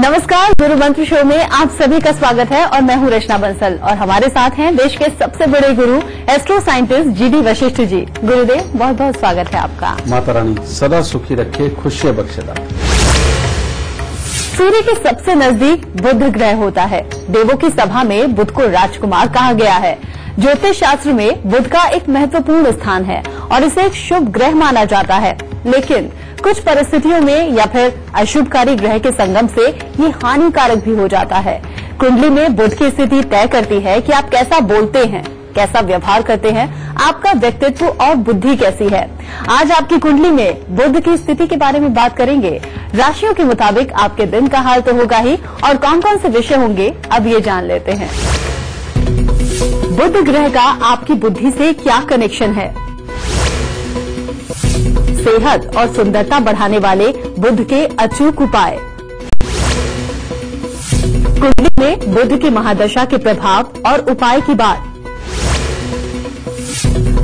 नमस्कार गुरु मंत्र शो में आप सभी का स्वागत है और मैं हूँ रचना बंसल और हमारे साथ हैं देश के सबसे बड़े गुरु astro scientist G D Vashishtha. गुरुदेव बहुत बहुत स्वागत है आपका। माता रानी सदा सुखी रखे खुशियाँ बख्शेदा। सूर्य के सबसे नज़दीक बुद्ध ग्रह होता है। देवों की सभा में बुद्ध को राजकुमार कहा गया है। ज्योतिष शास्त्र में बुद्ध का एक महत्वपूर्ण स्थान है और इसे एक शुभ ग्रह माना जाता है। लेकिन कुछ परिस्थितियों में या फिर अशुभकारी ग्रह के संगम से ये हानिकारक भी हो जाता है। कुंडली में बुध की स्थिति तय करती है कि आप कैसा बोलते हैं, कैसा व्यवहार करते हैं, आपका व्यक्तित्व और बुद्धि कैसी है। आज आपकी कुंडली में बुद्ध की स्थिति के बारे में बात करेंगे। राशियों के मुताबिक आपके दिन का हाल तो होगा ही, और कौन कौन से विषय होंगे, अब ये जान लेते हैं। बुद्ध ग्रह का आपकी बुद्धि से क्या कनेक्शन है? सेहत और सुंदरता बढ़ाने वाले बुद्ध के अचूक उपाय। कुंडली में बुद्ध की महादशा के प्रभाव और उपाय की बात।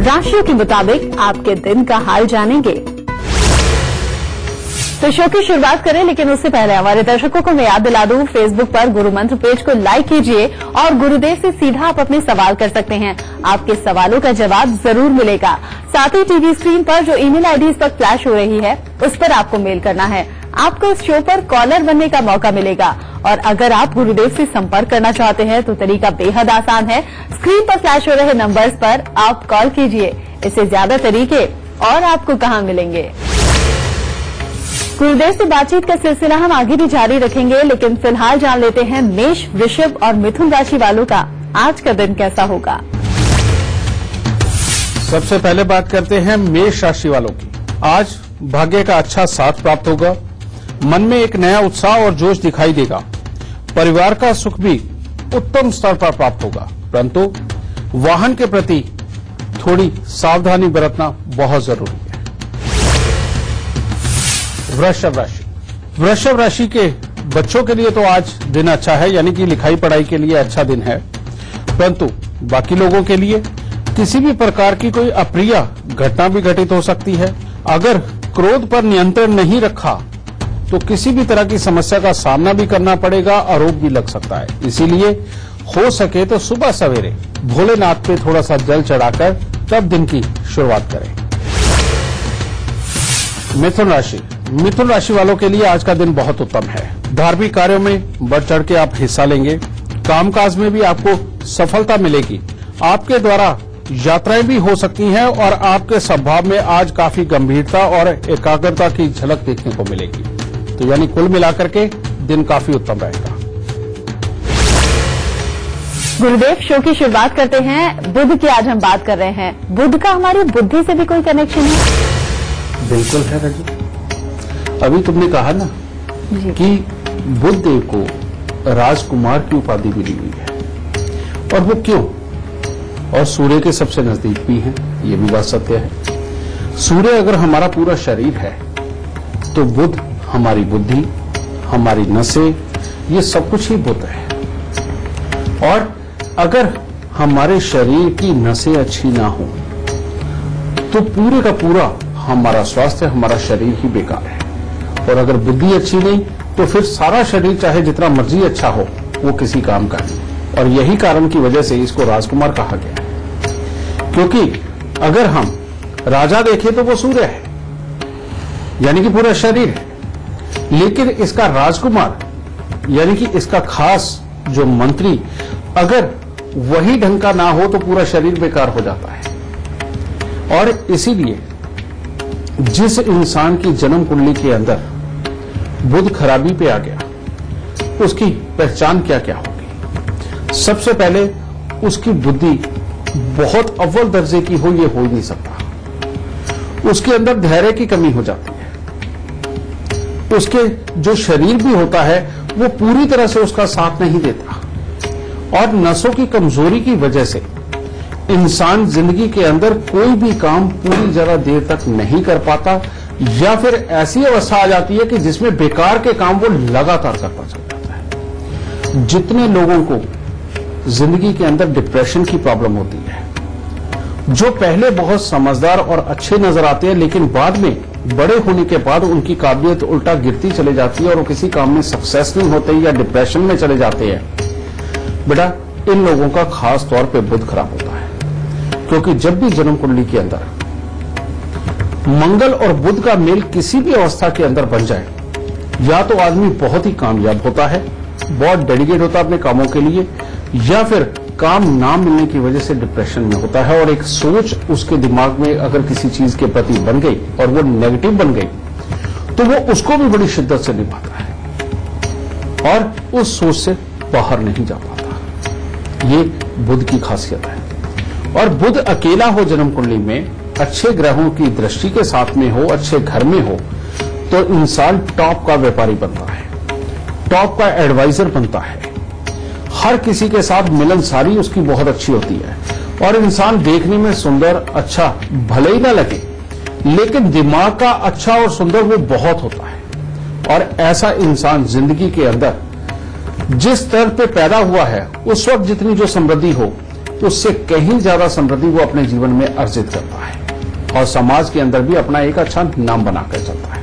राशियों के मुताबिक आपके दिन का हाल जानेंगे। तो शो की शुरुआत करें, लेकिन उससे पहले हमारे दर्शकों को मैं याद दिला दूँ फेसबुक पर गुरु मंत्र पेज को लाइक कीजिए और गुरुदेव से सीधा आप अपने सवाल कर सकते हैं। आपके सवालों का जवाब ज़रूर मिलेगा। साथ ही टीवी स्क्रीन पर जो ईमेल आईडी इस वक्त फ्लैश हो रही है, उस पर आपको मेल करना है। आपको इस शो पर कॉलर बनने का मौका मिलेगा। और अगर आप गुरुदेव से संपर्क करना चाहते हैं तो तरीका बेहद आसान है। स्क्रीन पर फ्लैश हो रहे नंबर्स पर आप कॉल कीजिए। इससे ज़्यादा तरीके और आपको कहाँ मिलेंगे? गुरुदेव से बातचीत का सिलसिला हम आगे भी जारी रखेंगे, लेकिन फ़िलहाल जान लेते हैं मेष, वृषभ और मिथुन राशि वालों का आज का दिन कैसा होगा। सबसे पहले बात करते हैं मेष राशि वालों की। आज भाग्य का अच्छा साथ प्राप्त होगा। मन में एक नया उत्साह और जोश दिखाई देगा। परिवार का सुख भी उत्तम स्तर पर प्राप्त होगा। परंतु वाहन के प्रति थोड़ी सावधानी बरतना बहुत ज़रूरी। वृषभ राशि। वृषभ राशि के बच्चों के लिए तो आज दिन अच्छा है, यानी कि लिखाई पढ़ाई के लिए अच्छा दिन है। परंतु बाकी लोगों के लिए किसी भी प्रकार की कोई अप्रिय घटना भी घटित हो सकती है। अगर क्रोध पर नियंत्रण नहीं रखा तो किसी भी तरह की समस्या का सामना भी करना पड़ेगा आरोप भी लग सकता है। इसीलिए हो सके तो सुबह सवेरे भोलेनाथ पे थोड़ा सा जल चढ़ाकर तब दिन की शुरुआत करें। मिथुन राशि। मिथुन राशि वालों के लिए आज का दिन बहुत उत्तम है। धार्मिक कार्यों में बढ़ चढ़ के आप हिस्सा लेंगे। कामकाज में भी आपको सफलता मिलेगी। आपके द्वारा यात्राएँ भी हो सकती हैं और आपके स्वभाव में आज काफ़ी गंभीरता और एकाग्रता की झलक देखने को मिलेगी। तो यानी कुल मिलाकर के दिन काफ़ी उत्तम रहेगा। गुरुदेव शो की शुरुआत करते हैं। बुद्ध की आज हम बात कर रहे हैं। बुद्ध का हमारी बुद्धि से भी कोई कनेक्शन है? बिल्कुल है रजू अभी तुमने कहा ना कि बुद्ध देव को राजकुमार की उपाधि मिली हुई है। और वो क्यों? और सूर्य के सबसे नज़दीक भी हैं ये भी बात सत्य है। सूर्य अगर हमारा पूरा शरीर है तो बुद्ध हमारी बुद्धि हमारी नसें ये सब कुछ ही बुद्ध है। और अगर हमारे शरीर की नसें अच्छी ना हो तो पूरे का पूरा हमारा स्वास्थ्य हमारा शरीर ही बेकार है। और अगर बुद्धि अच्छी नहीं तो फिर सारा शरीर चाहे जितना मर्ज़ी अच्छा हो, वो किसी काम का नहीं। और यही कारण की वजह से इसको राजकुमार कहा गया। क्योंकि अगर हम राजा देखें तो वो सूर्य है, यानी कि पूरा शरीर है। लेकिन इसका राजकुमार, यानी कि इसका खास जो मंत्री, अगर वही ढंग का ना हो तो पूरा शरीर बेकार हो जाता है। और इसीलिए जिस इंसान की जन्म कुंडली के अंदर बुध खराबी पे आ गया। उसकी पहचान क्या क्या होगी? सबसे पहले उसकी बुद्धि बहुत अव्वल दर्जे की हो, ये हो ही नहीं सकता। उसके अंदर धैर्य की कमी हो जाती है। उसके जो शरीर भी होता है, वो पूरी तरह से उसका साथ नहीं देता। और नसों की कमज़ोरी की वजह से इंसान ज़िंदगी के अंदर कोई भी काम पूरी ज़्यादा देर तक नहीं कर पाता या फिर ऐसी अवस्था आ जाती है कि जिसमें बेकार के काम वो लगातार करता चल जाता है। जितने लोगों को ज़िंदगी के अंदर डिप्रेशन की प्रॉब्लम होती है, जो पहले बहुत समझदार और अच्छे नज़र आते हैं, लेकिन बाद में बड़े होने के बाद उनकी काबिलियत उल्टा गिरती चले जाती है और वो किसी काम में सक्सेस नहीं होते या डिप्रेशन में चले जाते हैं। बेटा, इन लोगों का खास तौर पे बुद्ध खराब होता है, क्योंकि जब भी जन्म कुंडली के अंदर मंगल और बुद्ध का मेल किसी भी अवस्था के अंदर बन जाए, या तो आदमी बहुत ही कामयाब होता है, बहुत डेडिकेट होता है अपने कामों के लिए, या फिर काम ना मिलने की वजह से डिप्रेशन में होता है और एक सोच उसके दिमाग में अगर किसी चीज़ के प्रति बन गई और वो नेगेटिव बन गई तो वो उसको भी बड़ी शिद्दत से निभाता है और उस सोच से बाहर नहीं जा पाता। ये बुद्ध की खासियत है। और बुद्ध अकेला हो जन्म कुंडली में अच्छे ग्रहों की दृष्टि के साथ में हो, अच्छे घर में हो तो इंसान टॉप का व्यापारी बनता है। टॉप का एडवाइजर बनता है। हर किसी के साथ मिलनसारी उसकी बहुत अच्छी होती है। और इंसान देखने में सुंदर अच्छा भले ही ना लगे, लेकिन दिमाग का अच्छा और सुंदर वो बहुत होता है। और ऐसा इंसान ज़िंदगी के अंदर जिस स्तर पे पैदा हुआ है, उस वक्त जितनी जो समृद्धि हो, उससे कहीं ज़्यादा समृद्धि वो अपने जीवन में अर्जित करता है। और समाज के अंदर भी अपना एक अच्छा नाम बनाकर चलता है।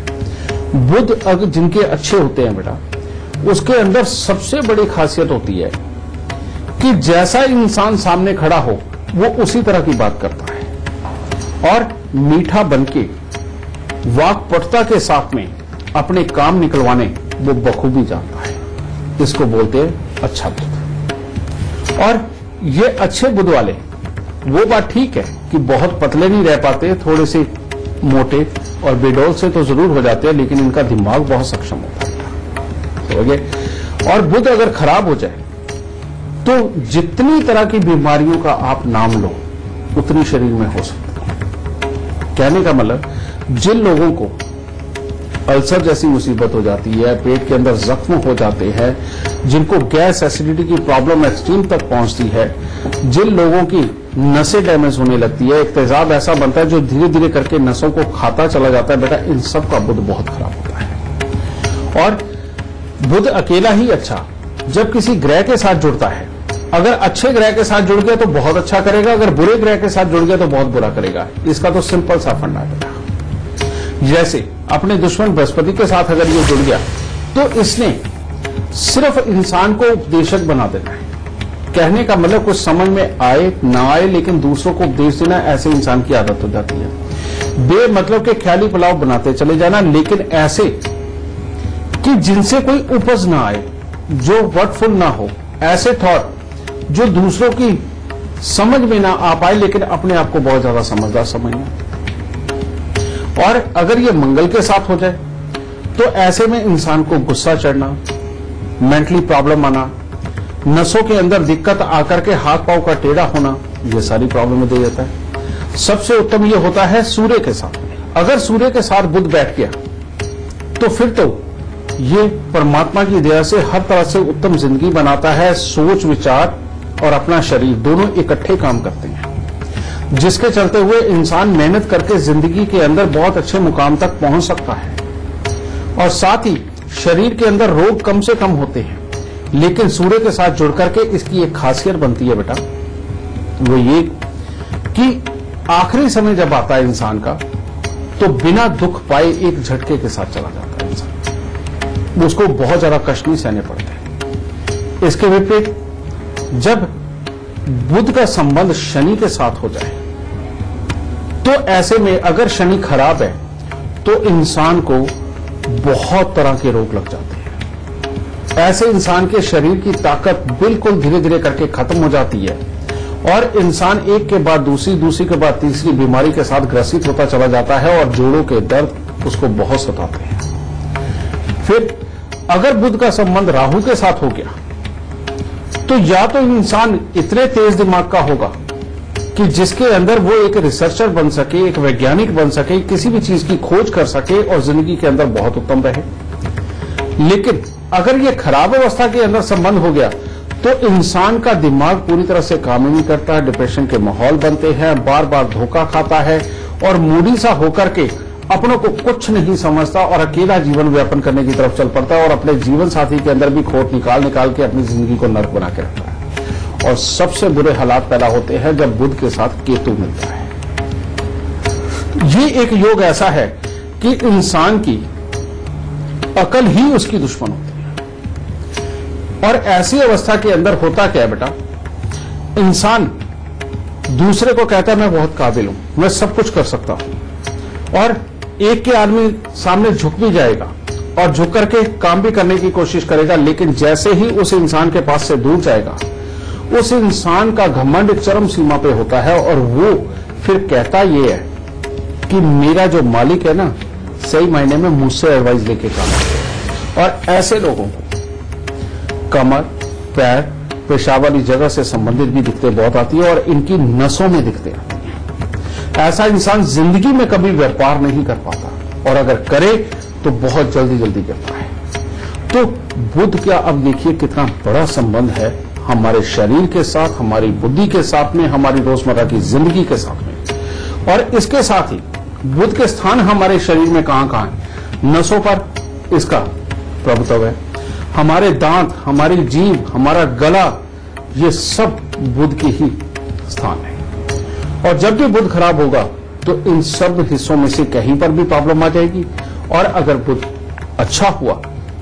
बुद्ध अगर जिनके अच्छे होते हैं बेटा, उसके अंदर सबसे बड़ी खासियत होती है कि जैसा इंसान सामने खड़ा हो, वो उसी तरह की बात करता है। और मीठा बनके, वाकपटुता के साथ में अपने काम निकलवाने वो बखूबी जानता है। इसको बोलते हैं अच्छा बुद्ध। और ये अच्छे बुद्ध वाले वो बात ठीक है कि बहुत पतले नहीं रह पाते, थोड़े से मोटे और बेडोल से तो ज़रूर हो जाते हैं, लेकिन इनका दिमाग बहुत सक्षम होता है। और बुद्ध अगर खराब हो जाए तो जितनी तरह की बीमारियों का आप नाम लो, उतनी शरीर में हो सकता है। कहने का मतलब जिन लोगों को अल्सर जैसी मुसीबत हो जाती है, पेट के अंदर जख्म हो जाते हैं, जिनको गैस एसिडिटी की प्रॉब्लम एक्सट्रीम तक पहुँचती है, जिन लोगों की नसें डैमेज होने लगती है एक तेजाब ऐसा बनता है जो धीरे धीरे करके नसों को खाता चला जाता है। बेटा, इन सब का बुद्ध बहुत खराब होता है। और बुद्ध अकेला ही अच्छा जब किसी ग्रह के साथ जुड़ता है। अगर अच्छे ग्रह के साथ जुड़ गया तो बहुत अच्छा करेगा, अगर बुरे ग्रह के साथ जुड़ गया तो बहुत बुरा करेगा। इसका तो सिंपल सा फंडा है। जैसे अपने दुश्मन बृहस्पति के साथ अगर ये जुड़ गया तो इसने सिर्फ़ इंसान को उपदेशक बना देना है। कहने का मतलब कुछ समझ में आए, ना आए, लेकिन दूसरों को उपदेश देना ऐसे इंसान की आदत हो जाती है। बे मतलब के ख्याली पुलाव बनाते चले जाना, लेकिन ऐसे कि जिनसे कोई उपज ना आए, जो वर्डफुल ना हो। ऐसे थॉट जो दूसरों की समझ में ना आ पाए, लेकिन अपने आप को बहुत ज़्यादा समझदार समझना और अगर ये मंगल के साथ हो जाए तो ऐसे में इंसान को गुस्सा चढ़ना, मेंटली प्रॉब्लम आना, नसों के अंदर दिक्कत आकर के हाथ पाँव का टेढ़ा होना, ये सारी प्रॉब्लम दे देता है। सबसे उत्तम ये होता है सूर्य के साथ। अगर सूर्य के साथ बुद्ध बैठ गया तो फिर तो ये परमात्मा की दया से हर तरह से उत्तम ज़िंदगी बनाता है, सोच, विचार और अपना शरीर, दोनों इकट्ठे काम करते हैं। जिसके चलते हुए इंसान मेहनत करके ज़िंदगी के अंदर बहुत अच्छे मुकाम तक पहुँच सकता है। और साथ ही शरीर के अंदर रोग कम से कम होते हैं, लेकिन सूर्य के साथ जुड़ करके इसकी एक खासियत बनती है बेटा। वो ये कि आखिरी समय जब आता है इंसान का तो बिना दुख पाए एक झटके के साथ चला जाता है इंसान। उसको बहुत ज़्यादा कष्ट नहीं सहने पड़ते। इसके विपरीत, जब बुद्ध का संबंध शनि के साथ हो जाए तो ऐसे में अगर शनि खराब है तो इंसान को बहुत तरह के रोग लग जाते हैं। ऐसे इंसान के शरीर की ताकत बिल्कुल धीरे धीरे करके खत्म हो जाती है और इंसान एक के बाद दूसरी दूसरी के बाद तीसरी बीमारी के साथ ग्रसित होता चला जाता है और जोड़ों के दर्द उसको बहुत सताते हैं। फिर अगर बुद्ध का संबंध राहु के साथ हो गया तो या तो इंसान इतने तेज दिमाग का होगा कि जिसके अंदर वो एक रिसर्चर बन सके, एक वैज्ञानिक बन सके, किसी भी चीज़ की खोज कर सके और ज़िंदगी के अंदर बहुत उत्तम रहे। लेकिन अगर ये खराब अवस्था के अंदर संबंध हो गया तो इंसान का दिमाग पूरी तरह से काम नहीं करता है डिप्रेशन के माहौल बनते हैं बार बार धोखा खाता है और मूडी सा होकर के अपनों को कुछ नहीं समझता और अकेला जीवन व्यापन करने की तरफ़ चल पड़ता है और अपने जीवन साथी के अंदर भी खोट निकाल निकाल के अपनी ज़िंदगी को नर्क बना के रखता है। और सबसे बुरे हालात पैदा होते हैं जब बुद्ध के साथ केतु मिलता है। ये एक योग ऐसा है कि इंसान की अकल ही उसकी दुश्मन होती है। और ऐसी अवस्था के अंदर होता क्या है बेटा? इंसान दूसरे को कहता है, मैं बहुत काबिल हूँ, मैं सब कुछ कर सकता हूँ। और एक के आदमी सामने झुक भी जाएगा और झुक करके काम भी करने की कोशिश करेगा, लेकिन जैसे ही उस इंसान के पास से दूर जाएगा उस इंसान का घमंड चरम सीमा पे होता है और वो फिर कहता ये है कि मेरा जो मालिक है ना, सही मायने में मुझसे एडवाइस लेके काम करे और ऐसे लोगों को कमर, पैर, पेशाब वाली जगह से संबंधित भी दिखते बहुत आती है और इनकी नसों में दिखते है। ऐसा इंसान ज़िंदगी में कभी व्यापार नहीं कर पाता और अगर करे तो बहुत जल्दी जल्दी करता है। तो बुद्ध का अब देखिए कितना बड़ा संबंध है। हमारे शरीर के साथ, हमारी बुद्धि के साथ में, हमारी रोज़मर्रा की ज़िंदगी के साथ में। और इसके साथ ही बुद्ध के स्थान हमारे शरीर में कहाँ कहाँ है? नसों पर इसका प्रभुत्व है। हमारे दांत, हमारी जीव हमारा गला, ये सब बुद्ध की ही स्थान है। और जब भी बुद्ध खराब होगा तो इन सब हिस्सों में से कहीं पर भी प्रॉब्लम आ जाएगी। और अगर बुद्ध अच्छा हुआ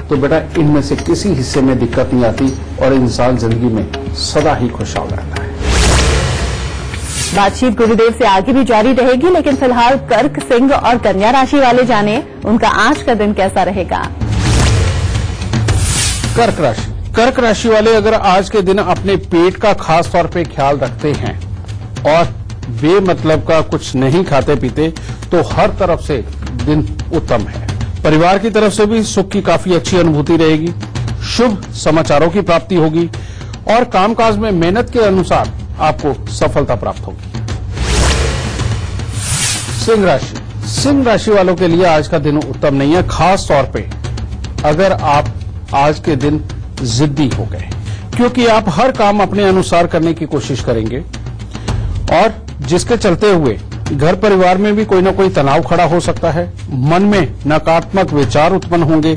तो बेटा इनमें से किसी हिस्से में दिक्कत नहीं आती और इंसान ज़िंदगी में सदा ही खुशहाल रहता है। बातचीत गुरुदेव से आगे भी जारी रहेगी लेकिन फ़िलहाल कर्क सिंह और कन्या राशि वाले जाने उनका आज का दिन कैसा रहेगा। कर्क राशि। कर्क राशि वाले अगर आज के दिन अपने पेट का खास तौर पे ख्याल रखते हैं और बेमतलब का कुछ नहीं खाते पीते तो हर तरफ़ से दिन उत्तम है। परिवार की तरफ़ से भी सुख की काफ़ी अच्छी अनुभूति रहेगी। शुभ समाचारों की प्राप्ति होगी और कामकाज में मेहनत के अनुसार आपको सफलता प्राप्त होगी। सिंह राशि। सिंह राशि वालों के लिए आज का दिन उत्तम नहीं है, खास तौर पे अगर आप आज के दिन जिद्दी हो गए, क्योंकि आप हर काम अपने अनुसार करने की कोशिश करेंगे और जिसके चलते हुए घर परिवार में भी कोई ना कोई तनाव खड़ा हो सकता है। मन में नकारात्मक विचार उत्पन्न होंगे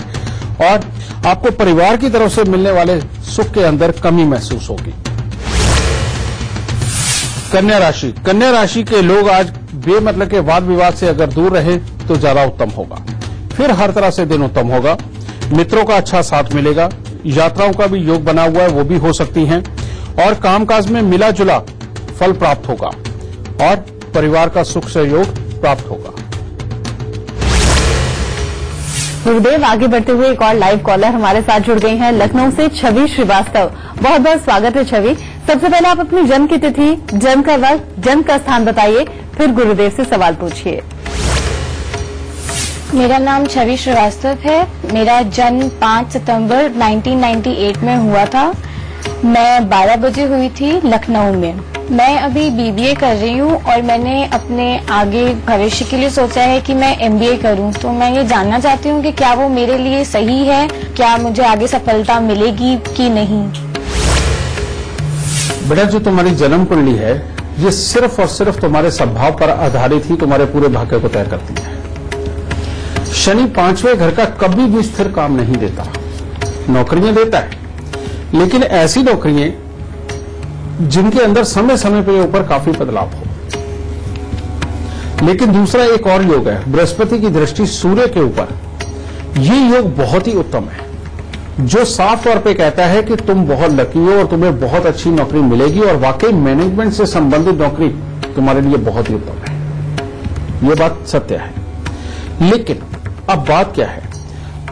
और आपको परिवार की तरफ़ से मिलने वाले सुख के अंदर कमी महसूस होगी। कन्या राशि। कन्या राशि के लोग आज बेमतलब के वाद विवाद से अगर दूर रहे तो ज़्यादा उत्तम होगा। फिर हर तरह से दिन उत्तम होगा। मित्रों का अच्छा साथ मिलेगा। यात्राओं का भी योग बना हुआ है, वो भी हो सकती हैं। और कामकाज में मिला जुला फल प्राप्त होगा। और परिवार का सुख सहयोग प्राप्त होगा। गुरुदेव आगे बढ़ते हुए एक और लाइव कॉलर हमारे साथ जुड़ गई हैं। लखनऊ से छवि श्रीवास्तव। बहुत बहुत स्वागत है छवि। सबसे पहले आप अपनी जन्म की तिथि जन्म का वक्त जन्म का स्थान बताइए फिर गुरुदेव से सवाल पूछिए। मेरा नाम छवि श्रीवास्तव है। मेरा जन्म 5 सितंबर 1998 में हुआ था। मैं 12 बजे हुई थी लखनऊ में। मैं अभी बीबीए कर रही हूँ और मैंने अपने आगे भविष्य के लिए सोचा है कि मैं एमबीए करूँ। तो मैं ये जानना चाहती हूँ कि क्या वो मेरे लिए सही है? क्या मुझे आगे सफलता मिलेगी कि नहीं? बेटा, जो तुम्हारी जन्म कुंडली है, ये सिर्फ़ और सिर्फ़ तुम्हारे स्वभाव पर आधारित ही तुम्हारे पूरे भाग्य को तय करती है। शनि पाँचवें घर का कभी भी स्थिर काम नहीं देता। नौकरियाँ देता है लेकिन ऐसी नौकरियाँ जिनके अंदर समय समय पर ऊपर काफ़ी बदलाव हो। लेकिन दूसरा एक और योग है, बृहस्पति की दृष्टि सूर्य के ऊपर। ये योग बहुत ही उत्तम है, जो साफ़ तौर पे कहता है कि तुम बहुत लकी हो और तुम्हें बहुत अच्छी नौकरी मिलेगी और वाकई मैनेजमेंट से संबंधित नौकरी तुम्हारे लिए बहुत ही उत्तम है। ये बात सत्य है। लेकिन अब बात क्या है?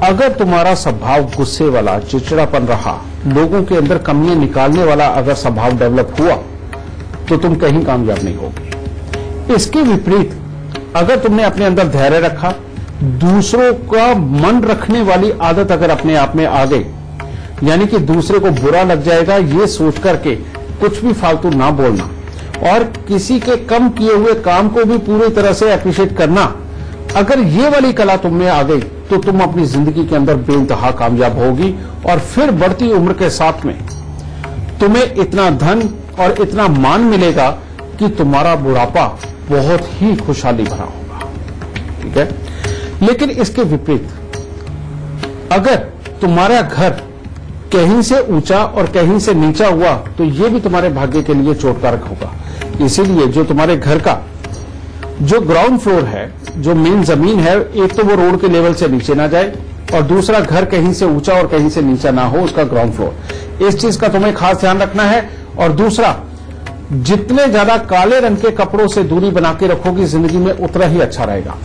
अगर तुम्हारा स्वभाव गुस्से वाला चिड़चिड़ापन रहा लोगों के अंदर कमियाँ निकालने वाला अगर स्वभाव डेवलप हुआ तो तुम कहीं कामयाब नहीं होगी। इसके विपरीत, अगर तुमने अपने अंदर धैर्य रखा, दूसरों का मन रखने वाली आदत अगर अपने आप में आ गई, यानी कि दूसरे को बुरा लग जाएगा, ये सोच करके कुछ भी फालतू ना बोलना और किसी के कम किए हुए काम को भी पूरी तरह से अप्रिशिएट करना, अगर ये वाली कला तुम में आ गई तो तुम अपनी ज़िंदगी के अंदर बेइंतहा कामयाब होगी और फिर बढ़ती उम्र के साथ में तुम्हें इतना धन और इतना मान मिलेगा कि तुम्हारा बुढ़ापा बहुत ही खुशहाली भरा होगा। ठीक है? लेकिन इसके विपरीत, अगर तुम्हारा घर कहीं से ऊँचा और कहीं से नीचा हुआ तो ये भी तुम्हारे भाग्य के लिए चोटकारक होगा। इसीलिए जो तुम्हारे घर का, जो ग्राउंड फ्लोर है जो मेन ज़मीन है, एक तो वो रोड के लेवल से नीचे ना जाए और दूसरा घर कहीं से ऊँचा और कहीं से नीचा ना हो, उसका ग्राउंड फ्लोर इस चीज़ का तुम्हें खास ध्यान रखना है। और दूसरा, जितने ज़्यादा काले रंग के कपड़ों से दूरी बना के रखोगी, ज़िंदगी में उतना ही अच्छा रहेगा।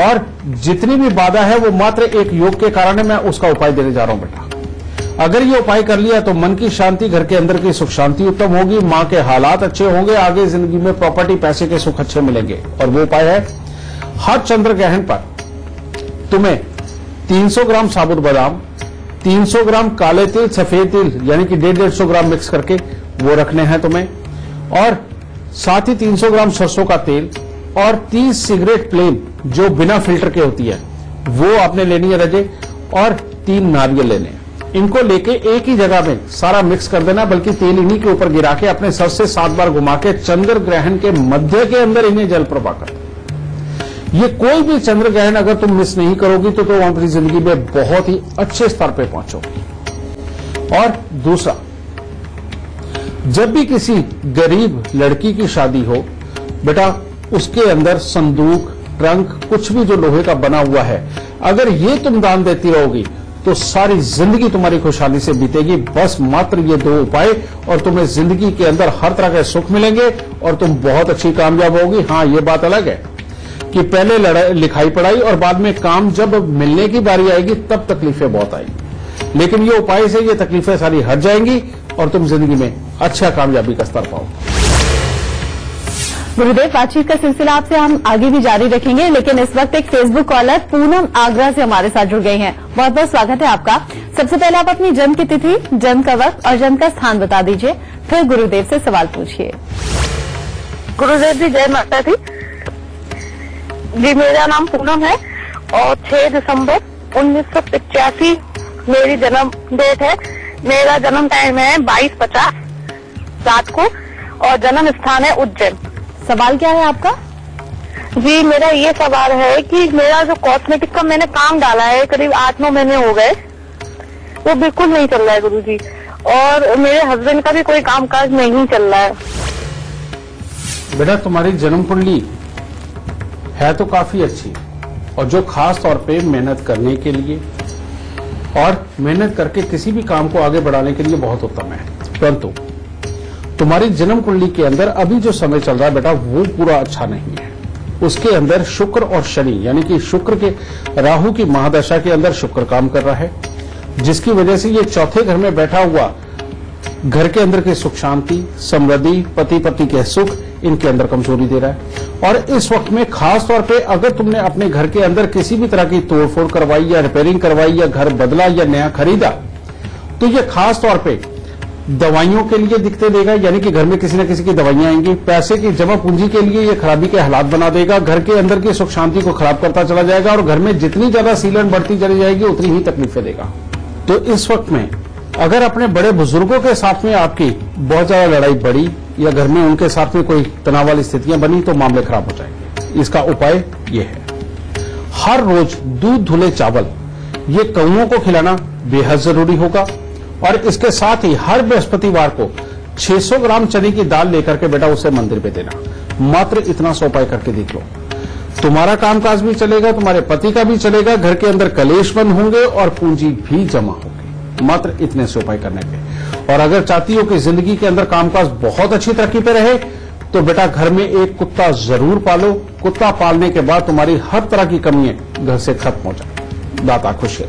और जितनी भी बाधा है, वो मात्र एक योग के कारण है, मैं उसका उपाय देने जा रहा हूँ, बेटा। अगर ये उपाय कर लिया तो मन की शांति, घर के अंदर की सुख शांति उत्तम होगी, माँ के हालात अच्छे होंगे, आगे ज़िंदगी में प्रॉपर्टी पैसे के सुख अच्छे मिलेंगे। और वो उपाय है हर चंद्र ग्रहण पर। तुम्हें 300 ग्राम साबुत बादाम 300 ग्राम काले तिल, सफ़ेद तिल, यानी कि डेढ़ डेढ़ सौ ग्राम मिक्स करके वो रखने हैं तुम्हें। और साथ ही 300 ग्राम सरसों का तेल और 30 सिगरेट प्लेन जो बिना फ़िल्टर के होती है, वो आपने लेनी है रजे, और तीन नारियल लेने इनको लेके एक ही जगह में सारा मिक्स कर देना, बल्कि तेल इन्हीं के ऊपर गिरा के अपने सर से सात बार घुमा के चंद्र ग्रहण के मध्य के अंदर इन्हें जल प्रभा कर। ये कोई भी चंद्र ग्रहण अगर तुम मिस नहीं करोगी तो तुम अपनी ज़िंदगी में बहुत ही अच्छे स्तर पे पहुंचोगे और दूसरा, जब भी किसी गरीब लड़की की शादी हो, बेटा, उसके अंदर संदूक, ट्रंक, कुछ भी जो लोहे का बना हुआ है, अगर ये तुम दान देती रहोगी तो सारी ज़िंदगी तुम्हारी खुशहाली से बीतेगी। बस मात्र ये दो उपाय, और तुम्हें ज़िंदगी के अंदर हर तरह के सुख मिलेंगे, और तुम बहुत अच्छी कामयाब होगी। हाँ ये बात अलग है। कि पहले लड़ाई लिखाई पढ़ाई और बाद में काम जब मिलने की बारी आएगी तब तकलीफें बहुत आएँगी। लेकिन ये उपाय से ये तकलीफें सारी हट जाएँगी और तुम ज़िंदगी में अच्छा कामयाबी का स्तर पाओ। गुरुदेव बातचीत का सिलसिला आपसे हम आगे भी जारी रखेंगे लेकिन इस वक्त एक फेसबुक कॉलर पूनम आगरा से हमारे साथ जुड़ गई हैं। बहुत बहुत स्वागत है आपका। सबसे पहले आप अपनी जन्म की तिथि जन्म का वक्त और जन्म का स्थान बता दीजिए फिर गुरुदेव से सवाल पूछिए। गुरुदेव जी जय माता दी। जी मेरा नाम पूनम है और 6 दिसंबर उन्नीस सौ पचासी मेरी जन्म डेट है। मेरा जन्म टाइम है बाईस पचास रात को और जन्म स्थान है उज्जैन। सवाल क्या है आपका? जी मेरा ये सवाल है कि मेरा जो कॉस्मेटिक का मैंने काम डाला है करीब आठ नौ महीने हो गए वो बिल्कुल नहीं चल रहा है गुरु जी और मेरे हस्बैंड का भी कोई काम काज नहीं चल रहा है। बेटा तुम्हारी जन्म कुंडली है तो काफ़ी अच्छी। और जो खास तौर पे मेहनत करने के लिए और मेहनत करके किसी भी काम को आगे बढ़ाने के लिए बहुत उत्तम है। परंतु तुम्हारी जन्म कुंडली के अंदर अभी जो समय चल रहा है बेटा, वो पूरा अच्छा नहीं है। उसके अंदर शुक्र और शनि, यानी कि शुक्र के राहु की महादशा के अंदर शुक्र काम कर रहा है, जिसकी वजह से ये चौथे घर में बैठा हुआ, घर के अंदर की सुख शांति, समृद्धि पति पति के सुख इनके अंदर कमज़ोरी दे रहा है। और इस वक्त में खास तौर पे अगर तुमने अपने घर के अंदर किसी भी तरह की तोड़फोड़ करवाई या रिपेयरिंग करवाई या घर बदला या नया खरीदा तो ये खास तौर पे दवाइयों के लिए दिखते देगा, यानी कि घर में किसी न किसी की दवाइयाँ आएँगी, पैसे की जमा पूंजी के लिए ये खराबी के हालात बना देगा, घर के अंदर की सुख शांति को खराब करता चला जाएगा, और घर में जितनी ज़्यादा सीलन बढ़ती चली जाएगी, उतनी ही तकलीफें देगा। तो इस वक्त में अगर अपने बड़े बुज़ुर्गों के साथ में आपकी बहुत ज़्यादा लड़ाई बढ़ी या घर में उनके साथ में कोई तनाव वाली स्थितियाँ बनी तो मामले खराब हो जाएँगे। इसका उपाय ये है। हर रोज दूध धुले चावल, ये कौओं को खिलाना बेहद ज़रूरी होगा और इसके साथ ही हर बृहस्पतिवार को 600 ग्राम चने की दाल लेकर के बेटा उसे मंदिर पे देना। मात्र इतना सा उपाय करके देख लो। तुम्हारा कामकाज भी चलेगा, तुम्हारे पति का भी चलेगा, घर के अंदर कलेश बंद होंगे और पूंजी भी जमा होगी। मात्र इतने से उपाय करने पे और अगर चाहती हो कि ज़िंदगी के अंदर कामकाज बहुत अच्छी तरक्की पे रहे तो बेटा घर में एक कुत्ता ज़रूर पालो। कुत्ता पालने के बाद तुम्हारी हर तरह की कमियाँ घर से खत्म हो जाए। दाता खुश है।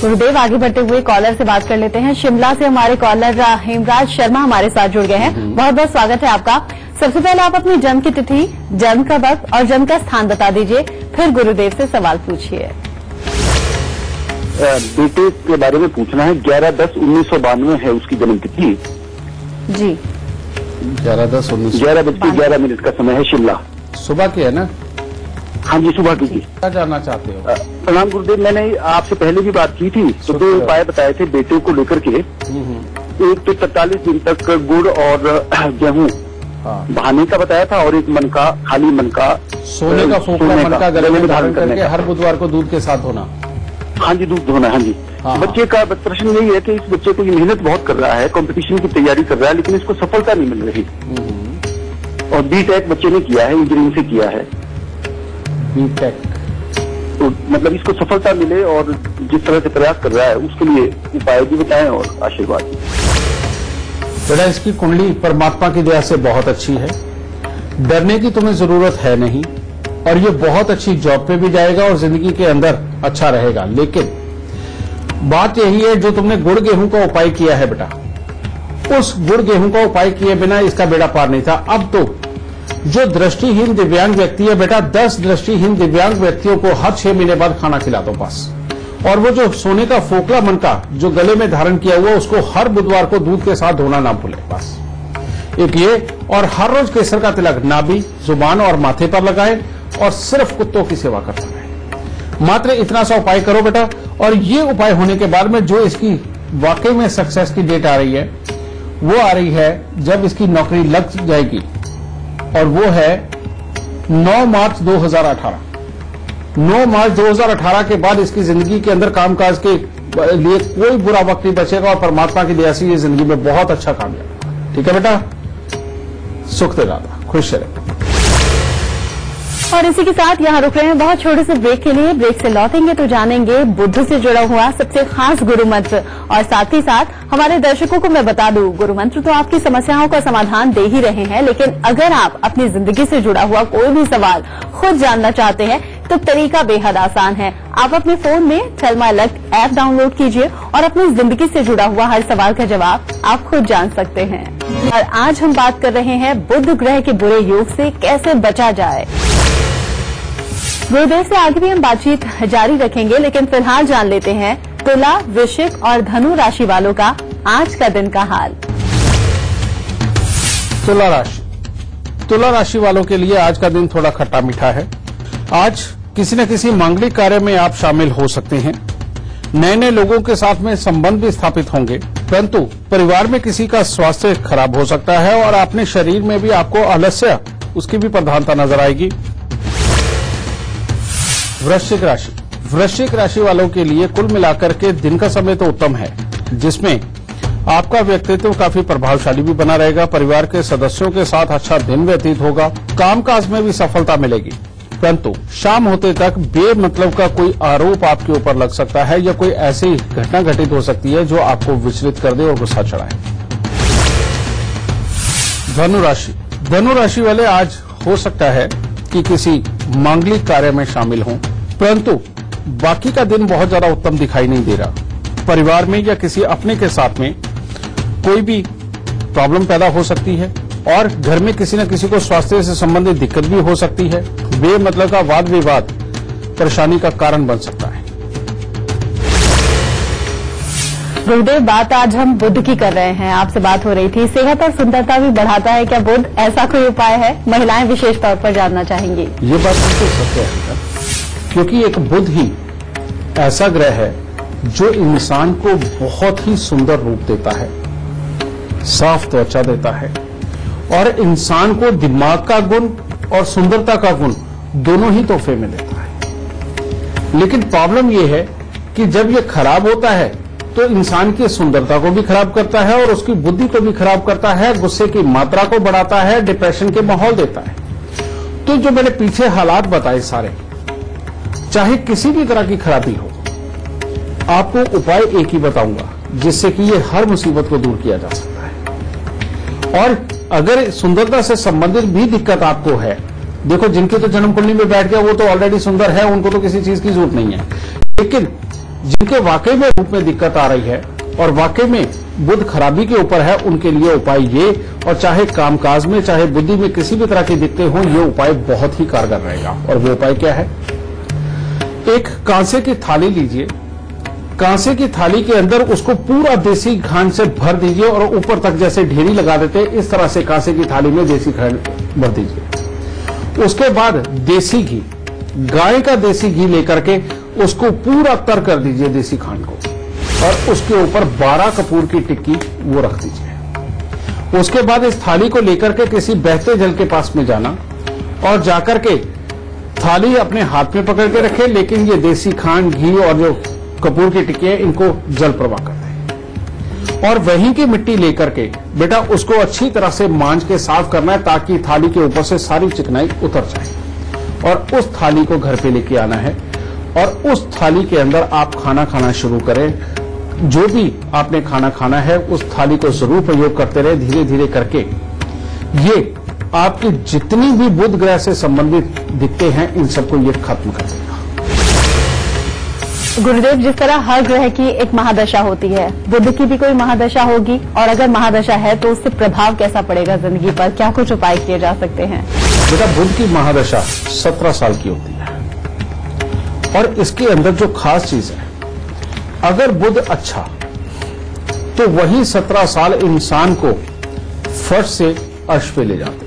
गुरुदेव आगे बढ़ते हुए कॉलर से बात कर लेते हैं। शिमला से हमारे कॉलर हेमराज शर्मा हमारे साथ जुड़ गए हैं। बहुत बहुत स्वागत है आपका। सबसे पहले आप अपनी जन्म की तिथि जन्म का वक्त और जन्म का स्थान बता दीजिए। फिर गुरुदेव से सवाल पूछिए। बेटे के बारे में पूछना है। ग्यारह दस उन्नीस सौ बानवे है उसकी जन्म तिथि। जी। ग्यारह दस उन्नीस ग्यारह बज के ग्यारह मिनट का समय है शिमला। सुबह की है ना? हाँ जी सुबह की। जी क्या जानना चाहते हो? प्रणाम गुरुदेव मैंने आपसे पहले भी बात की थी। तो दो उपाय बताए थे बेटे को लेकर के। एक तो तैतालीस दिन तक गुड़ और गेहूँ। हाँ। बहाने का बताया था और एक मन का खाली मन का सोने का फोकरा मन का। गले में धारण करके का। हर बुधवार को दूध के साथ होना। हाँ जी दूध धोना हाँ जी। हाँ, बच्चे का प्रश्न यही है कि इस बच्चे को ये मेहनत बहुत कर रहा है कंपटीशन की तैयारी कर रहा है लेकिन इसको सफलता नहीं मिल रही। और बी टेक बच्चे ने किया है इंजीनियरिंग से किया है। बी टेक तो मतलब इसको सफलता मिले और जिस तरह से प्रयास कर रहा है उसके लिए उपाय भी बताएँ और आशीर्वाद। बेटा इसकी कुंडली परमात्मा की दया से बहुत अच्छी है। डरने की तुम्हें ज़रूरत है नहीं और ये बहुत अच्छी जॉब पे भी जाएगा और ज़िंदगी के अंदर अच्छा रहेगा। लेकिन बात यही है, जो तुमने गुड़ गेहूँ का उपाय किया है बेटा, उस गुड़ गेहूँ का उपाय किए बिना इसका बेड़ा पार नहीं था। अब तो जो दृष्टिहीन दिव्यांग व्यक्ति है बेटा, दस दृष्टिहीन दिव्यांग व्यक्तियों को हर छह महीने बाद खाना खिला दो बस। और वो जो सोने का फोकला मन का जो गले में धारण किया हुआ, उसको हर बुधवार को दूध के साथ धोना ना भूले, बस। एक ये, और हर रोज केसर का तिलक नाभि, ज़ुबान और माथे पर लगाए, और सिर्फ़ कुत्तों की सेवा करता मात्र इतना सा उपाय करो बेटा। और ये उपाय होने के बाद में जो इसकी वाकई में सक्सेस की डेट आ रही है, वो आ रही है जब इसकी नौकरी लग जाएगी। और वो है 9 मार्च 2018 9 मार्च 2018 के बाद इसकी ज़िंदगी के अंदर कामकाज के लिए कोई बुरा वक्त नहीं बचेगा और परमात्मा की दया से ये ज़िंदगी में बहुत अच्छा कामयाब ठीक है बेटा? सुख दे खुश रहे। और इसी के साथ यहाँ रुक रहे हैं बहुत छोटे से ब्रेक के लिए। ब्रेक से लौटेंगे तो जानेंगे बुद्ध से जुड़ा हुआ सबसे खास गुरु मंत्र और साथ ही साथ हमारे दर्शकों को मैं बता दूँ गुरु मंत्र तो आपकी समस्याओं का समाधान दे ही रहे हैं, लेकिन अगर आप अपनी ज़िंदगी से जुड़ा हुआ कोई भी सवाल खुद जानना चाहते हैं तो तरीका बेहद आसान है। आप अपने फ़ोन में tell my luck app download कीजिए और अपनी ज़िंदगी से जुड़ा हुआ हर सवाल का जवाब आप खुद जान सकते हैं। और आज हम बात कर रहे हैं बुद्ध ग्रह के बुरे योग से कैसे बचा जाए। गुरुदेव से आगे भी हम बातचीत जारी रखेंगे, लेकिन फ़िलहाल जान लेते हैं, तुला, वृश्चिक और धनु राशि वालों का आज का दिन का हाल। तुला राशि। तुला राशि वालों के लिए आज का दिन थोड़ा खट्टा मीठा है। आज किसी न किसी मांगलिक कार्य में आप शामिल हो सकते हैं। नए नए लोगों के साथ में संबंध भी स्थापित होंगे। परंतु परिवार में किसी का स्वास्थ्य खराब हो सकता है और अपने शरीर में भी आपको आलस्य, उसकी भी प्रधानता नज़र आएगी। वृश्चिक राशि। वृश्चिक राशि वालों के लिए कुल मिलाकर के दिन का समय तो उत्तम है, जिसमें आपका व्यक्तित्व काफ़ी प्रभावशाली भी बना रहेगा, परिवार के सदस्यों के साथ अच्छा दिन व्यतीत होगा, कामकाज में भी सफलता मिलेगी। परंतु शाम होते तक बेमतलब का कोई आरोप आपके ऊपर लग सकता है या कोई ऐसी घटना घटित हो सकती है जो आपको विचलित कर दे और गुस्सा चढ़ाए। धनु राशि। धनु राशि वाले आज हो सकता है कि किसी मांगलिक कार्य में शामिल हों परंतु बाकी का दिन बहुत ज़्यादा उत्तम दिखाई नहीं दे रहा। परिवार में या किसी अपने के साथ में कोई भी प्रॉब्लम पैदा हो सकती है और घर में किसी न किसी को स्वास्थ्य से संबंधित दिक्कत भी हो सकती है। बेमतलब का वाद विवाद परेशानी का कारण बन सकता है। गुरुदेव बात आज हम बुद्ध की कर रहे हैं। आपसे बात हो रही थी। सेहत और सुंदरता भी बढ़ाता है। क्या बुद्ध ऐसा कोई उपाय है? महिलाएँ विशेष तौर पर जानना चाहेंगी। ये बात बिल्कुल सत्य है। क्योंकि एक बुद्ध ही ऐसा ग्रह है जो इंसान को बहुत ही सुंदर रूप देता है, साफ़ त्वचा देता है। और इंसान को दिमाग का गुण और सुंदरता का गुण दोनों ही तोहफे में देता है। लेकिन प्रॉब्लम यह है कि जब यह खराब होता है तो इंसान की सुंदरता को भी खराब करता है और उसकी बुद्धि को भी खराब करता है, गुस्से की मात्रा को बढ़ाता है, डिप्रेशन के माहौल देता है। तो जो मैंने पीछे हालात बताए सारे चाहे किसी भी तरह की खराबी हो, आपको उपाय एक ही बताऊँगा, जिससे कि ये हर मुसीबत को दूर किया जा सकता है। और अगर सुंदरता से संबंधित भी दिक्कत आपको है, देखो जिनके तो जन्म कुंडली में बैठ गया, वो तो ऑलरेडी सुंदर है, उनको तो किसी चीज़ की ज़रूरत नहीं है। लेकिन जिनके वाकई में रूप में दिक्कत आ रही है, और वाकई में बुद्ध खराबी के ऊपर है, उनके लिए उपाय ये, और चाहे कामकाज में, चाहे बुद्धि में किसी भी तरह की दिक्कतें हो, ये उपाय बहुत ही कारगर रहेगा। और वो उपाय क्या है? एक कांसे की थाली लीजिए। कांसे की थाली के अंदर उसको पूरा देसी खांड से भर दीजिए और ऊपर तक जैसे ढेरी लगा देते हैं, इस तरह से कांसे की थाली में देसी खांड भर दीजिए। उसके बाद देसी घी, गाय का देसी घी लेकर के उसको पूरा तर कर दीजिए देसी खांड को और उसके ऊपर 12 कपूर की टिक्की वो रख दीजिए। उसके बाद इस थाली को लेकर के किसी बहते जल के पास में जाना और जाकर के थाली अपने हाथ में पकड़ के रखे, लेकिन ये देसी खांड घी और जो कपूर की टिक्की है, इनको जल प्रवाह कर दें। और वहीं की मिट्टी लेकर के, बेटा उसको अच्छी तरह से मांझ के साफ़ करना है, ताकि थाली के ऊपर से सारी चिकनाई उतर जाए। और उस थाली को घर पे लेके आना है, और उस थाली के अंदर आप खाना खाना शुरू करें। जो भी आपने खाना खाना है, उस थाली को ज़रूर प्रयोग करते रहे धीरे धीरे करके। ये आपकी जितनी भी बुध ग्रह से संबंधित दिखते हैं इन सबको ये खत्म कर देगा। गुरुदेव जिस तरह हर ग्रह की एक महादशा होती है बुद्ध की भी कोई महादशा होगी और अगर महादशा है तो उससे प्रभाव कैसा पड़ेगा ज़िंदगी पर? क्या कुछ उपाय किए जा सकते हैं? बेटा बुद्ध की महादशा सत्रह साल की होती है। और इसके अंदर जो खास चीज़ है अगर बुद्ध अच्छा तो वही सत्रह साल इंसान को फर्श से अर्श पे ले जाते हैं।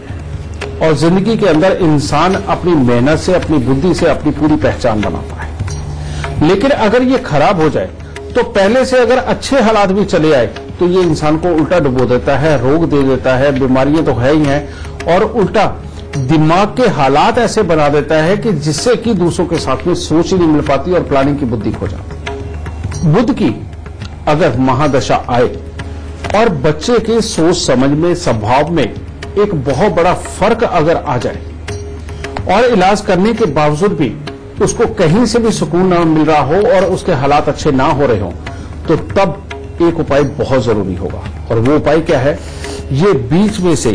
और ज़िंदगी के अंदर इंसान अपनी मेहनत से, अपनी बुद्धि से, अपनी पूरी पहचान बनाता है लेकिन अगर ये खराब हो जाए तो पहले से अगर अच्छे हालात भी चले आए तो ये इंसान को उल्टा डुबो देता है रोग दे देता है, बीमारियाँ तो है ही है, और उल्टा दिमाग के हालात ऐसे बना देता है कि जिससे कि दूसरों के साथ में सोच ही नहीं मिल पाती और प्लानिंग की बुद्धि खो जाती बुद्ध की अगर महादशा आए, और बच्चे के सोच समझ में, स्वभाव में एक बहुत बड़ा फ़र्क अगर आ जाए और इलाज करने के बावजूद भी उसको कहीं से भी सुकून ना मिल रहा हो और उसके हालात अच्छे ना हो रहे हो तो तब एक उपाय बहुत ज़रूरी होगा। और वो उपाय क्या है? ये बीच में से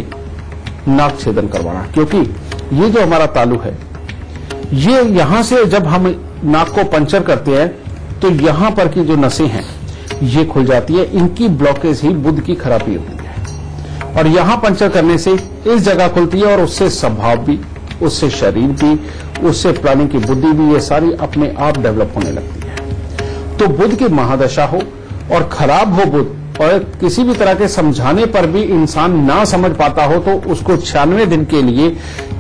नाक छेदन करवाना। क्योंकि ये जो हमारा तालु है, ये यहाँ से जब हम नाक को पंचर करते हैं तो यहाँ पर की जो नसें हैं, ये खुल जाती है। इनकी ब्लॉकेज ही बुद्ध की खराबी होती है। और यहाँ पंचर करने से इस जगह खुलती है और उससे स्वभाव भी, उससे शरीर भी, उससे प्राणी की बुद्धि भी, ये सारी अपने आप डेवलप होने लगती है। तो बुद्ध की महादशा हो और खराब हो बुद्ध और किसी भी तरह के समझाने पर भी इंसान ना समझ पाता हो तो उसको छियानवे दिन के लिए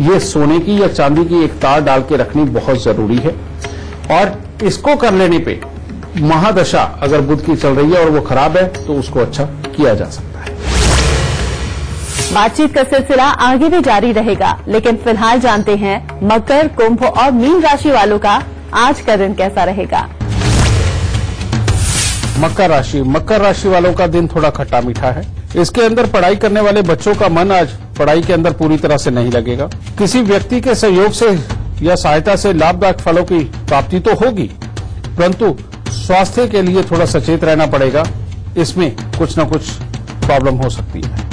ये सोने की या चांदी की एक तार डाल के रखनी बहुत ज़रूरी है। और इसको कर लेने पे महादशा अगर बुद्ध की चल रही है और वो खराब है तो उसको अच्छा किया जा सकता है। बातचीत का सिलसिला आगे भी जारी रहेगा। लेकिन फ़िलहाल जानते हैं, मकर, कुंभ और मीन राशि वालों का आज का दिन कैसा रहेगा। मकर राशि। मकर राशि वालों का दिन थोड़ा खट्टा मीठा है। इसके अंदर पढ़ाई करने वाले बच्चों का मन आज पढ़ाई के अंदर पूरी तरह से नहीं लगेगा। किसी व्यक्ति के सहयोग से या सहायता से लाभदायक फलों की प्राप्ति तो होगी, परंतु स्वास्थ्य के लिए थोड़ा सचेत रहना पड़ेगा। इसमें कुछ न कुछ प्रॉब्लम हो सकती है।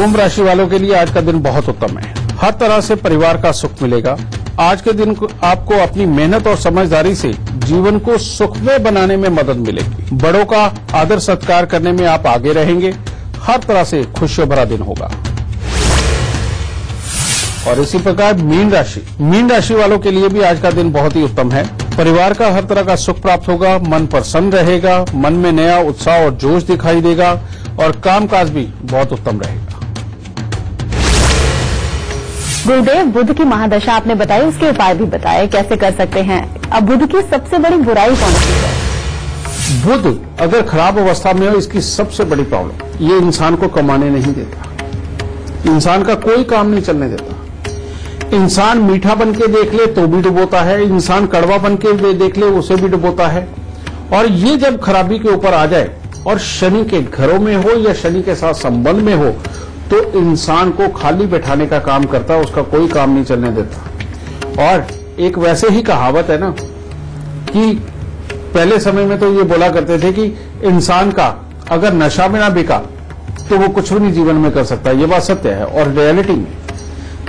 कुंभ राशि वालों के लिए आज का दिन बहुत उत्तम है। हर तरह से परिवार का सुख मिलेगा। आज के दिन आपको अपनी मेहनत और समझदारी से जीवन को सुखमय बनाने में मदद मिलेगी। बड़ों का आदर सत्कार करने में आप आगे रहेंगे। हर तरह से खुशियों भरा दिन होगा। और इसी प्रकार मीन राशि। मीन राशि वालों के लिए भी आज का दिन बहुत ही उत्तम है। परिवार का हर तरह का सुख प्राप्त होगा। मन प्रसन्न रहेगा। मन में नया उत्साह और जोश दिखाई देगा। और कामकाज भी बहुत उत्तम रहेगा। गुरुदेव, बुद्ध की महादशा आपने बताई, उसके उपाय भी बताए, कैसे कर सकते हैं? अब बुद्ध की सबसे बड़ी बुराई कौन सी है? बुद्ध अगर खराब अवस्था में हो, इसकी सबसे बड़ी प्रॉब्लम ये इंसान को कमाने नहीं देता। इंसान का कोई काम नहीं चलने देता। इंसान मीठा बन के देख ले तो भी डुबोता है। इंसान कड़वा बन के देख ले, उसे भी डुबोता है। और ये जब खराबी के ऊपर आ जाए, और शनि के घरों में हो या शनि के साथ संबंध में हो तो इंसान को खाली बैठाने का काम करता, उसका कोई काम नहीं चलने देता। और एक वैसे ही कहावत है ना, कि पहले समय में तो ये बोला करते थे कि इंसान का अगर नशा में ना बिका तो वो कुछ भी नहीं जीवन में कर सकता। ये बात सत्य है, और रियलिटी में,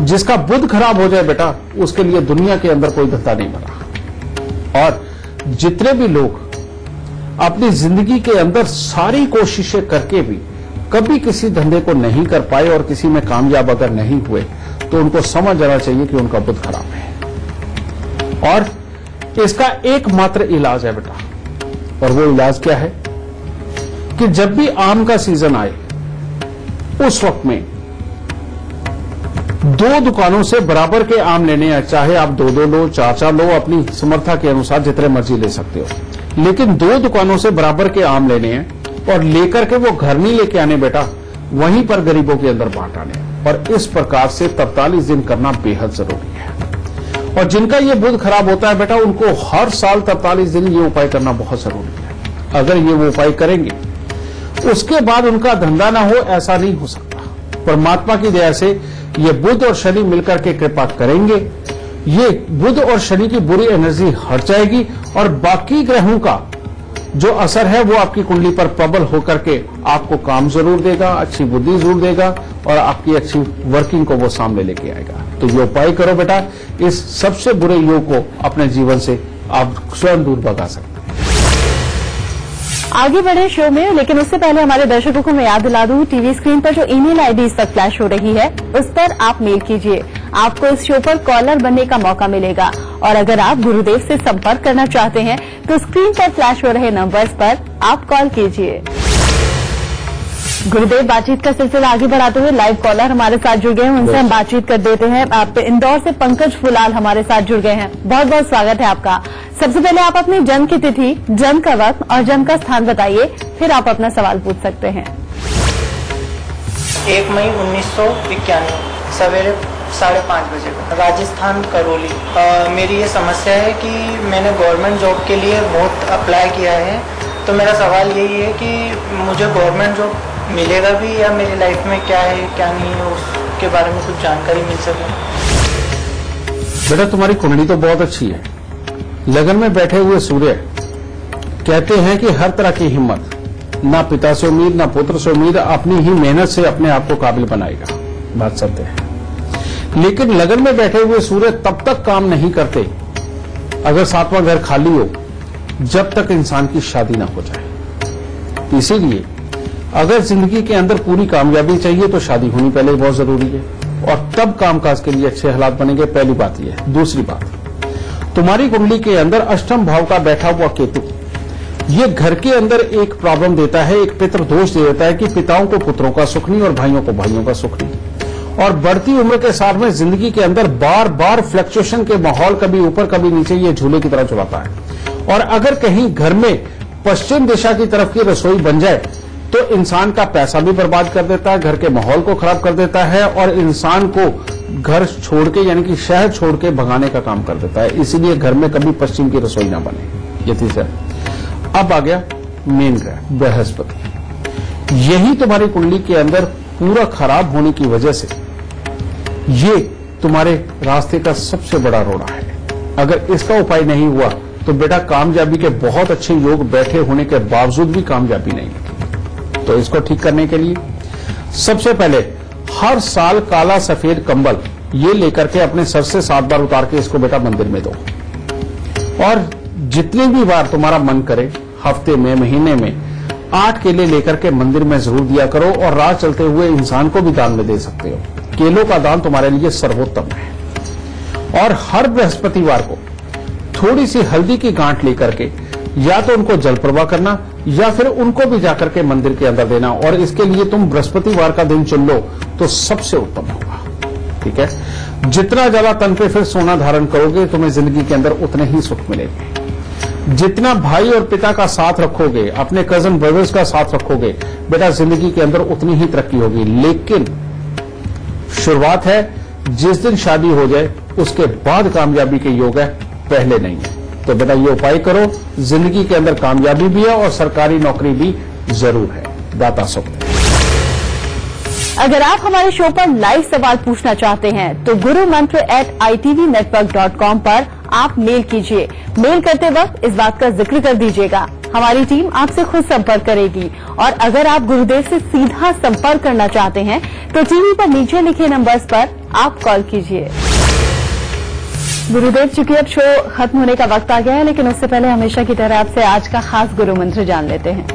जिसका बुद्ध खराब हो जाए बेटा, उसके लिए दुनिया के अंदर कोई धत्ता नहीं बना। और जितने भी लोग अपनी ज़िंदगी के अंदर सारी कोशिशें करके भी कभी किसी धंधे को नहीं कर पाए और किसी में कामयाब अगर नहीं हुए तो उनको समझ जाना चाहिए कि उनका बुद्ध खराब है। और इसका एकमात्र इलाज है बेटा। और वो इलाज क्या है? कि जब भी आम का सीज़न आए, उस वक्त में दो दुकानों से बराबर के आम लेने हैं, चाहे आप दो दो लो, चार चार लो, अपनी समर्था के अनुसार जितने मर्ज़ी ले सकते हो। लेकिन दो दुकानों से बराबर के आम लेने हैं और लेकर के वो घर नहीं लेके आने बेटा, वहीं पर गरीबों के अंदर बांट आने। और इस प्रकार से तरतालीस दिन करना बेहद ज़रूरी है। और जिनका ये बुद्ध खराब होता है बेटा, उनको हर साल तरतालीस दिन ये उपाय करना बहुत ज़रूरी है। अगर ये वो उपाय करेंगे, उसके बाद उनका धंधा ना हो, ऐसा नहीं हो सकता। परमात्मा की दया से ये बुद्ध और शनि मिलकर के कृपा करेंगे। ये बुध और शनि की बुरी एनर्जी हट जाएगी और बाकी ग्रहों का जो असर है वो आपकी कुंडली पर प्रबल होकर के आपको काम ज़रूर देगा, अच्छी बुद्धि ज़रूर देगा और आपकी अच्छी वर्किंग को वो सामने लेके आएगा। तो ये उपाय करो बेटा। इस सबसे बुरे योग को अपने जीवन से आप स्वयं दूर भगा सकते आगे बढ़े शो में, लेकिन उससे पहले हमारे दर्शकों को मैं याद दिला दूँ टीवी स्क्रीन पर जो ईमेल आईडी इस वक्त फ्लैश हो रही है, उस पर आप मेल कीजिए। आपको इस शो पर कॉलर बनने का मौका मिलेगा। और अगर आप गुरुदेव से संपर्क करना चाहते हैं तो स्क्रीन पर फ्लैश हो रहे नंबर्स पर आप कॉल कीजिए। गुरुदेव, बातचीत का सिलसिला आगे बढ़ाते हुए लाइव कॉलर हमारे साथ जुड़ गए हैं। उनसे हम बातचीत कर देते हैं। आप इंदौर से पंकज फुलाल हमारे साथ जुड़ गए हैं। बहुत बहुत स्वागत है आपका। सबसे पहले आप अपनी जन्म की तिथि, जन्म का वक्त और जन्म का स्थान बताइए, फिर आप अपना सवाल पूछ सकते हैं। एक मई उन्नीस सौ इक्यानवे, सवेरे साढ़े पाँच बजे को। राजस्थान करौली। मेरी ये समस्या है कि मैंने गवर्नमेंट जॉब के लिए बहुत अप्लाई किया है। तो मेरा सवाल यही है कि मुझे गवर्नमेंट जॉब मिलेगा भी या मेरी लाइफ में क्या है क्या नहीं है उसके बारे में कुछ जानकारी मिल सके? बेटा तुम्हारी कुंडली तो बहुत अच्छी है। लगन में बैठे हुए सूर्य कहते हैं कि हर तरह की हिम्मत ना पिता से उम्मीद ना पुत्र से उम्मीद अपनी ही मेहनत से अपने आप को काबिल बनाएगा। बात सत्य है। लेकिन लगन में बैठे हुए सूर्य तब तक काम नहीं करते, अगर सातवां घर खाली हो, जब तक इंसान की शादी ना हो जाए। इसीलिए, अगर ज़िंदगी के अंदर पूरी कामयाबी चाहिए तो शादी होनी पहले बहुत ज़रूरी है, और तब कामकाज के लिए अच्छे हालात बनेंगे, पहली बात यह दूसरी बात, तुम्हारी कुंडली के अंदर अष्टम भाव का बैठा हुआ केतु, ये घर के अंदर एक प्रॉब्लम देता है, एक पितृ दोष दे देता है कि पिताओं को पुत्रों का सुख नहीं और भाइयों को भाइयों का सुख नहीं। और बढ़ती उम्र के साथ में ज़िंदगी के अंदर बार बार फ्लक्चुएशन के माहौल कभी ऊपर, कभी नीचे, ये झूले की तरह चलाता है। और अगर कहीं घर में पश्चिम दिशा की तरफ़ की रसोई बन जाए तो इंसान का पैसा भी बर्बाद कर देता है, घर के माहौल को खराब कर देता है, और इंसान को घर छोड़ के, यानी कि शहर छोड़ के भगाने का काम कर देता है। इसीलिए घर में कभी पश्चिम की रसोई ना बने। ये अब आ गया मेन ग्रह, बृहस्पति। यही तुम्हारी कुंडली के अंदर पूरा खराब होने की वजह से ये तुम्हारे रास्ते का सबसे बड़ा रोड़ा है। अगर इसका उपाय नहीं हुआ तो बेटा कामयाबी के बहुत अच्छे योग बैठे होने के बावजूद भी कामयाबी नहीं तो इसको ठीक करने के लिए सबसे पहले हर साल काला सफ़ेद कंबल ये लेकर के अपने सर से सात बार उतार के इसको बेटा मंदिर में दो। और जितनी भी बार तुम्हारा मन करे, हफ़्ते में, महीने में आठ केले लेकर के मंदिर में ज़रूर दिया करो और राह चलते हुए इंसान को भी दान में दे सकते हो। केलों का दान तुम्हारे लिए सर्वोत्तम है। और हर बृहस्पतिवार को थोड़ी सी हल्दी की गांठ लेकर के या तो उनको जल प्रवाह करना या फिर उनको भी जाकर के मंदिर के अंदर देना और इसके लिए तुम बृहस्पतिवार का दिन चुन लो तो सबसे उत्तम होगा। ठीक है? जितना ज़्यादा तन पे फिर सोना धारण करोगे, तुम्हें ज़िंदगी के अंदर उतने ही सुख मिलेंगे। जितना भाई और पिता का साथ रखोगे, अपने कज़न ब्रदर्स का साथ रखोगे, बेटा ज़िंदगी के अंदर उतनी ही तरक्की होगी। लेकिन शुरुआत है, जिस दिन शादी हो जाए, उसके बाद कामयाबी के योग है, पहले नहीं है। तो बेटा ये उपाय करो, ज़िंदगी के अंदर कामयाबी भी है और सरकारी नौकरी भी ज़रूर है। दाता सुख। अगर आप हमारे शो पर लाइव सवाल पूछना चाहते हैं तो Guru Mantra at I TV network dot com पर आप मेल कीजिए। मेल करते वक्त इस बात का ज़िक्र कर दीजिएगा। हमारी टीम आपसे खुद संपर्क करेगी। और अगर आप गुरुदेव से सीधा संपर्क करना चाहते हैं तो टीवी पर नीचे लिखे नंबर्स पर आप कॉल कीजिए। गुरुदेव, चूँकि अब शो खत्म होने का वक्त आ गया है, लेकिन उससे पहले हमेशा की तरह आपसे आज का खास गुरु मंत्र जान लेते हैं।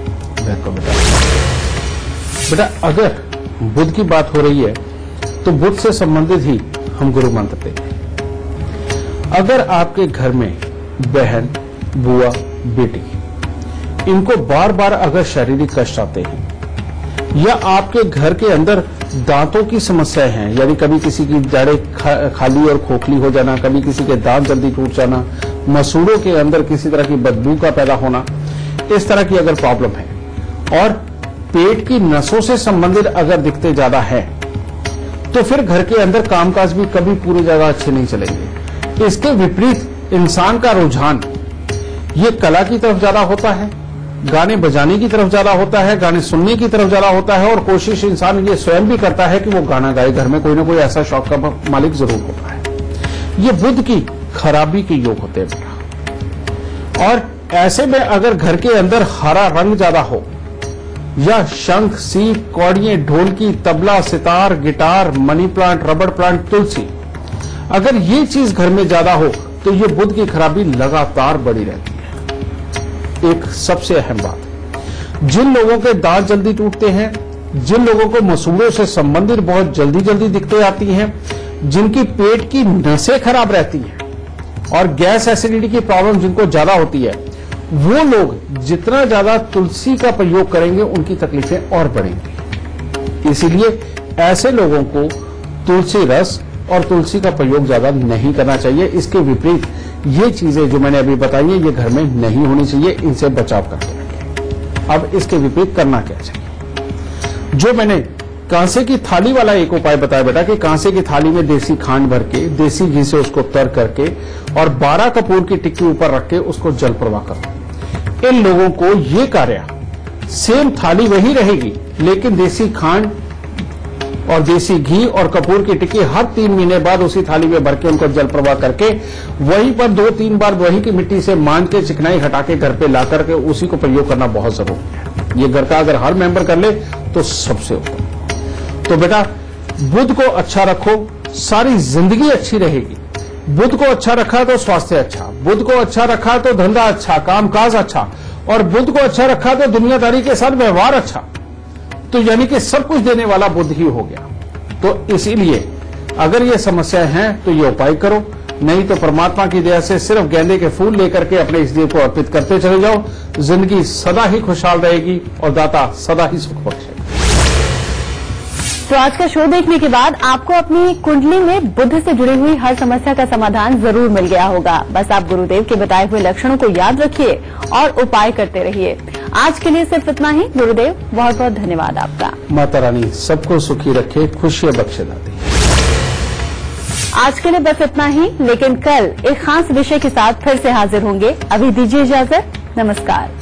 बेटा, अगर बुद्ध की बात हो रही है तो बुद्ध से संबंधित ही हम गुरु मंत्र देंगे। अगर आपके घर में बहन बुआ बेटी इनको बार बार अगर शारीरिक कष्ट आते हैं या आपके घर के अंदर दांतों की समस्याएँ हैं यानी कभी किसी की जड़ें खा, खाली और खोखली हो जाना कभी किसी के दांत जल्दी टूट जाना मसूड़ों के अंदर किसी तरह की बदबू का पैदा होना इस तरह की अगर प्रॉब्लम है और पेट की नसों से संबंधित अगर दिखते ज़्यादा है तो फिर घर के अंदर कामकाज भी कभी पूरी जगह अच्छे नहीं चलेंगे। इसके विपरीत इंसान का रुझान। ये कला की तरफ़ ज़्यादा होता है, गाने बजाने की तरफ़ ज़्यादा होता है, गाने सुनने की तरफ़ ज़्यादा होता है और कोशिश इंसान ये स्वयं भी करता है कि वो गाना गाए। घर में कोई ना कोई ऐसा शौक का मालिक ज़रूर होता है। ये बुद्ध की खराबी के योग होते हैं। और ऐसे में अगर घर के अंदर हरा रंग ज़्यादा हो, या शंख सीप कौड़िए ढोलकी, तबला, सितार, गिटार, मनी प्लांट, रबड़ प्लांट, तुलसी अगर ये चीज़ घर में ज़्यादा हो तो ये बुद्ध की खराबी लगातार बढ़ी रहती है। एक सबसे अहम बात, जिन लोगों के दांत जल्दी टूटते हैं, जिन लोगों को मसूड़ों से संबंधित बहुत जल्दी जल्दी दिक्कतें आती हैं, जिनकी पेट की नसें खराब रहती हैं, और गैस एसिडिटी की प्रॉब्लम जिनको ज़्यादा होती है, वो लोग जितना ज़्यादा तुलसी का प्रयोग करेंगे, उनकी तकलीफें और बढ़ेंगी। इसीलिए ऐसे लोगों को तुलसी रस और तुलसी का प्रयोग ज़्यादा नहीं करना चाहिए। इसके विपरीत, ये चीज़ें जो मैंने अभी बताई है, ये घर में नहीं होनी चाहिए, इनसे बचाव करना। अब इसके विपरीत करना क्या चाहिए? जो मैंने कांसे की थाली वाला एक उपाय बताया बेटा, कि कांसे की थाली में देसी खांड भर के, देसी घी से उसको तर करके और 12 कपूर की टिक्की ऊपर रख के उसको जल प्रवाह कर। इन लोगों को ये कार्य, सेम थाली वही रहेगी, लेकिन देसी खांड और देसी घी और कपूर की टिक्की हर तीन महीने बाद उसी थाली में भर के उनको जल प्रवाह करके वहीं पर दो तीन बार वही की मिट्टी से मान के चिकनाई हटा के घर पे ला करके उसी को प्रयोग करना बहुत ज़रूरी है। ये घर का अगर हर मेंबर कर ले तो सबसे उत्तम। तो बेटा, बुद्ध को अच्छा रखो, सारी ज़िंदगी अच्छी रहेगी। बुद्ध को अच्छा रखा तो स्वास्थ्य अच्छा बुद्ध को अच्छा रखा तो धंधा अच्छा कामकाज अच्छा और बुद्ध को अच्छा रखा तो दुनियादारी के साथ व्यवहार अच्छा। तो यानी कि सब कुछ देने वाला बुद्ध ही हो गया। तो इसीलिए अगर ये समस्या है तो ये उपाय करो। नहीं तो परमात्मा की दया से सिर्फ़ गेंदे के फूल लेकर के अपने इस देव को अर्पित करते चले जाओ। ज़िंदगी सदा ही खुशहाल रहेगी और दाता सदा ही सुख बख्शेगा तो आज का शो देखने के बाद आपको अपनी कुंडली में बुद्ध से जुड़ी हुई हर समस्या का समाधान ज़रूर मिल गया होगा। बस आप गुरुदेव के बताए हुए लक्षणों को याद रखिए और उपाय करते रहिए। आज के लिए सिर्फ़ इतना ही। गुरुदेव बहुत बहुत धन्यवाद आपका। माता रानी सबको सुखी रखे खुशियाँ बख्शे आज के लिए बस इतना ही लेकिन कल एक खास विषय के साथ फिर से हाजिर होंगे। अभी दीजिए इजाज़त। नमस्कार।